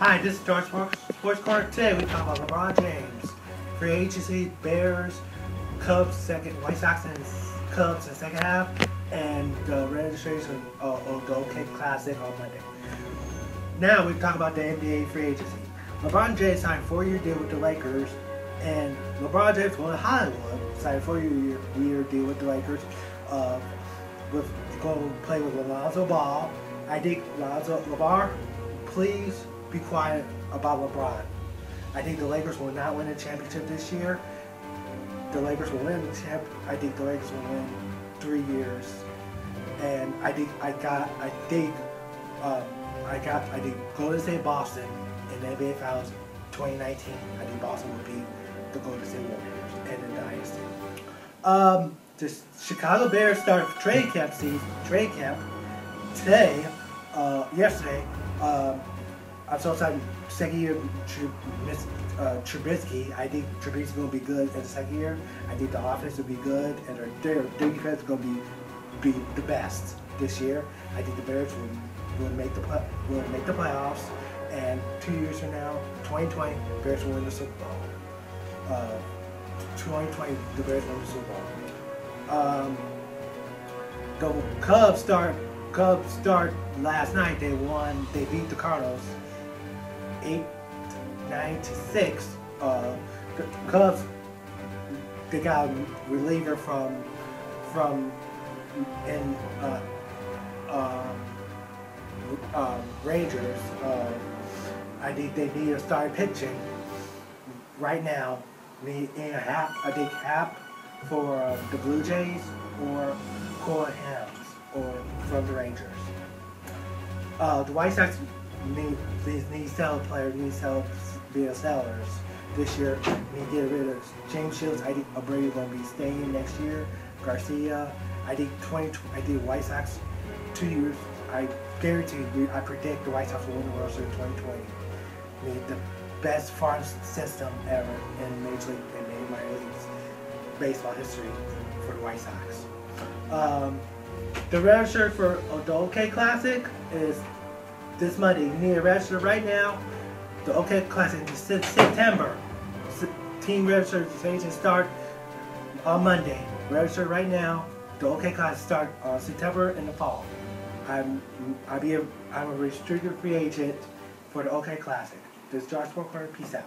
Hi, this is Jarvis Sports, Sports Corner. Today we talk about LeBron James, free agency, Bears, Cubs, second, White Sox and Cubs in second half, and the registration of, of the OK Classic on Monday. Now we talk about the NBA free agency. LeBron James signed a four-year deal with the Lakers, and LeBron James going to Hollywood signed four-year year deal with the Lakers. Uh, with to play with Lonzo Ball. I think Lonzo LeBron, please be quiet about LeBron. I think the Lakers will not win a championship this year. The Lakers will win the champ. I think the Lakers will win three years, and I think I got. I think um, I got. I think Golden State Boston in the NBA Finals 2019. I think Boston will beat the Golden State Warriors and the Dynasty. Um, the Chicago Bears start training camp season, training camp today, uh, yesterday. Um, I'm so excited. Second year, uh, Trubisky. I think Trubisky's to be good in the second year. I think the offense will be good, and their, their defense is going to be be the best this year. I think the Bears will, will make the will make the playoffs, and two years from now, 2020, Bears will win the Super Bowl. Uh, 2020, the Bears will win the Super Bowl. Um, the Cubs start Cubs start last night. They won. They beat the Cardinals eight, nine to six. Uh, the Cubs they got a reliever from from in uh, uh, uh, Rangers. Uh, I think they need to start pitching right now. Need a half, I think Happ for the Blue Jays or Corey Hams or from the Rangers. Uh, the White Sox need these need sell players, need sell via sellers this year. Need get rid of James Shields. I think Abreu gonna be staying next year. Garcia. I think 20. I think White Sox two years. I guarantee. you. I predict the White Sox will win the World Series in 2020. Need the best farm system ever in Major League in minor leagues baseball history for the White Sox. Um, the red shirt for OK Classic is this Monday. You need to register right now. The OK Classic is September. Team registration start on Monday. Register right now. The OK Classic start on September in the fall. I'm I be a, I'm a restricted free agent for the OK Classic. This is Josh Walker. Peace out.